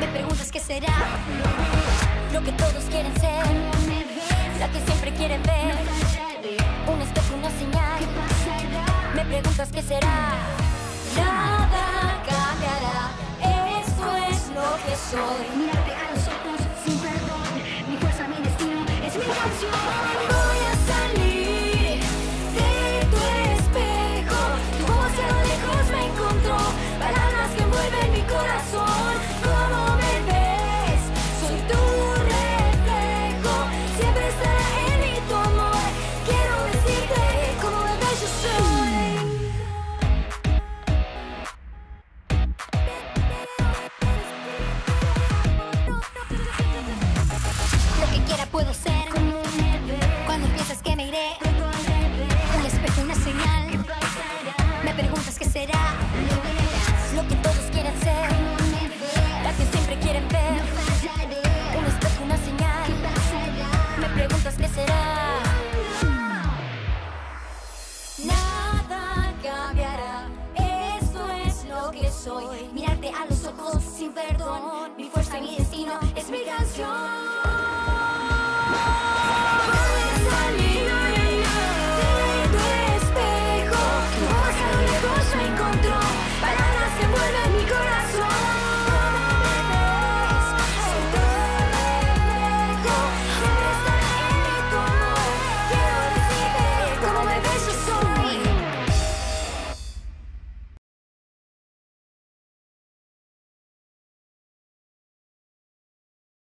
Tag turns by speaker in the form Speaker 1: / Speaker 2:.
Speaker 1: me preguntas qué será. Lo que todos quieren ser. La que siempre quieren ver. Un espejo, una señal. Me preguntas qué será. Nada cambiará. Esto es lo que soy.
Speaker 2: Mirarte a los ojos sin perdón. Mi fuerza, mi destino, es mi canción.
Speaker 1: Mirarte a los ojos sin perdón. Mi fuerza, y mi destino es mi canción.